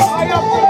Fire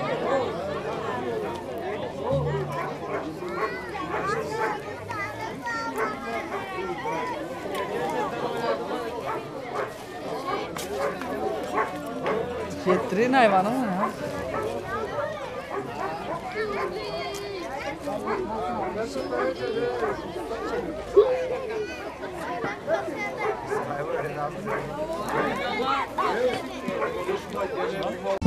Yettirin hayvanı mı ya? Hayvan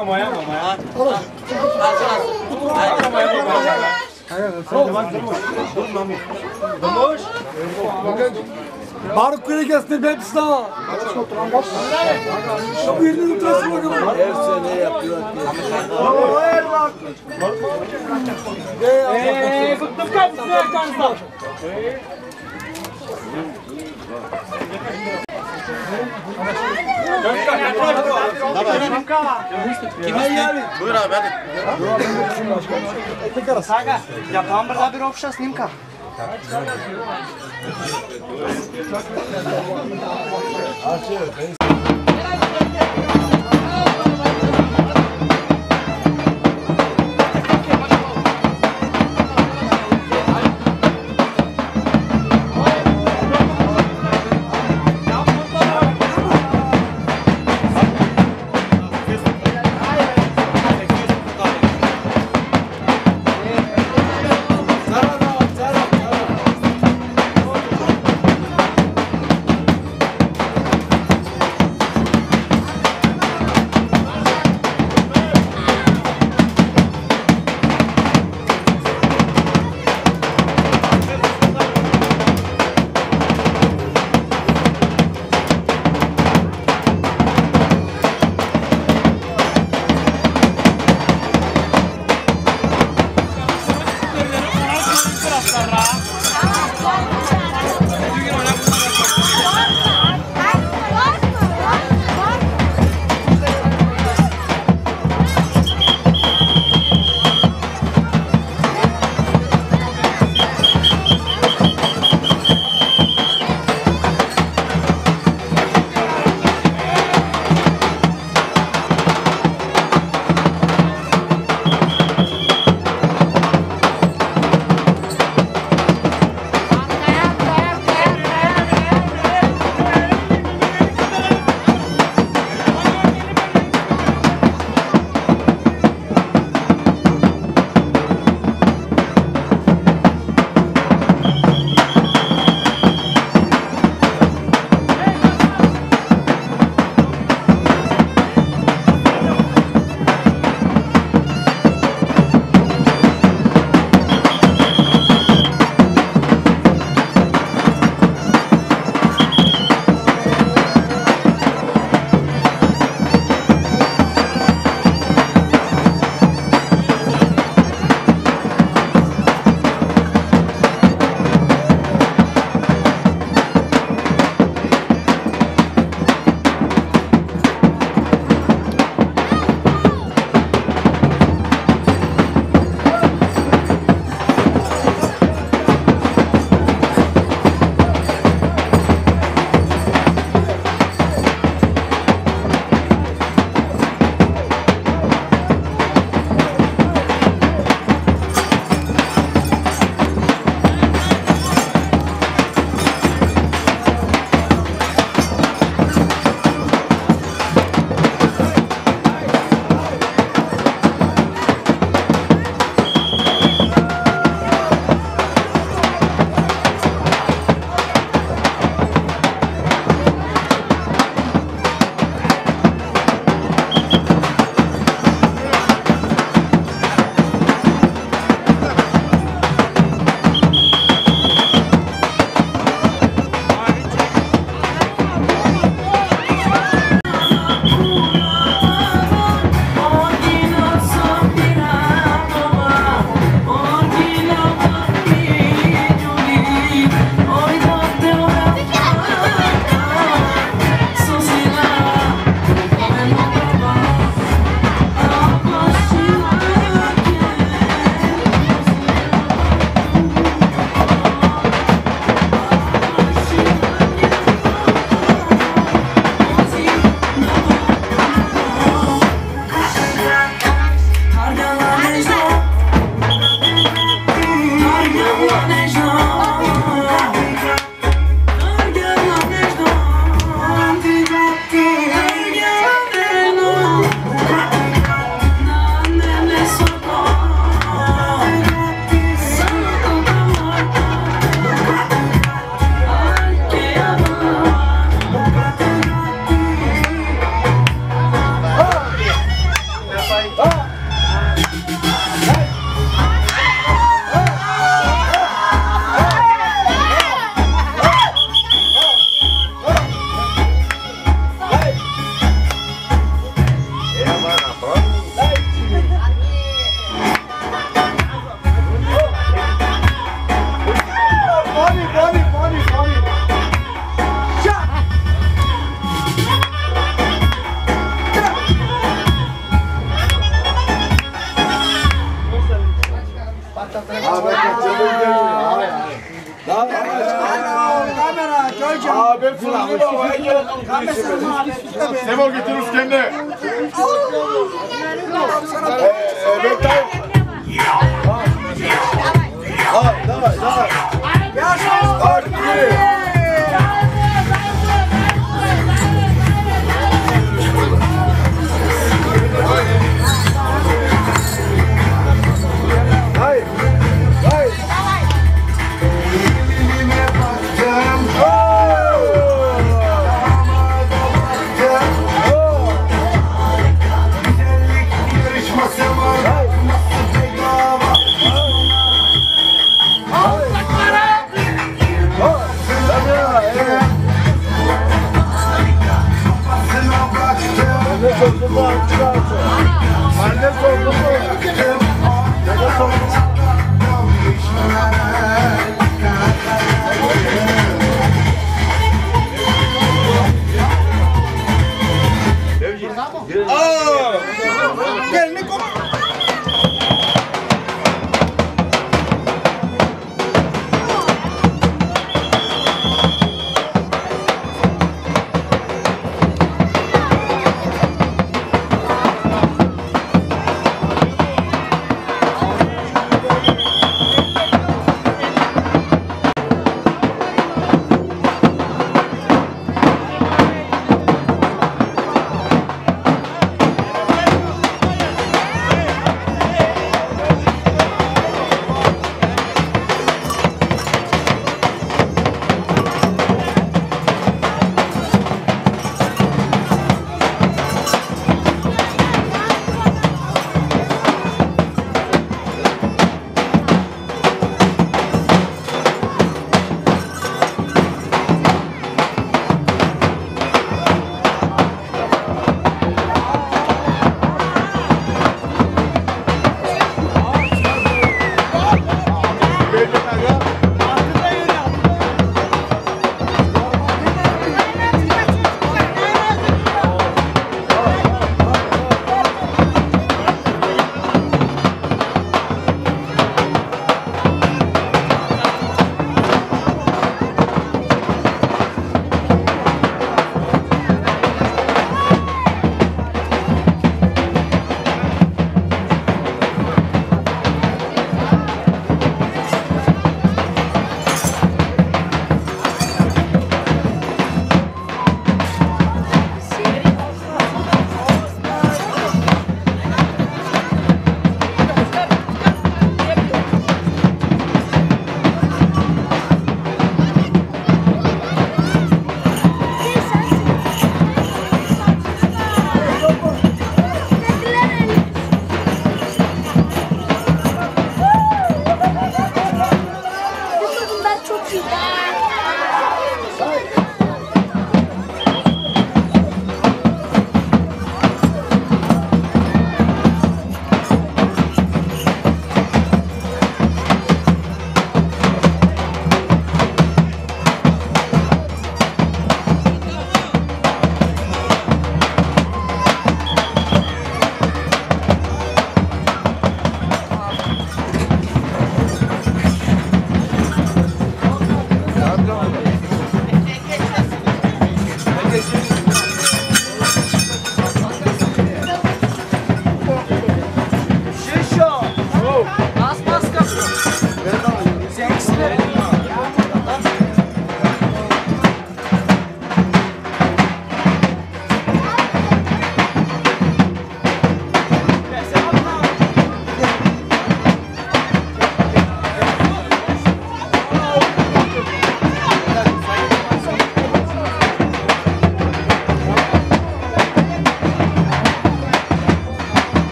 Yapma yapma ya. Az az. Yapma yapma ya. Durmuş. Baruk kule gelsin ben sana. Şu birinin ultrası bakalım. Her sene yapıyor. Hayır lan. Eee bıktım kapısına kansa. Buyur abi hadi. Saga, yapan burada bir opşas Nimka. Açıyor.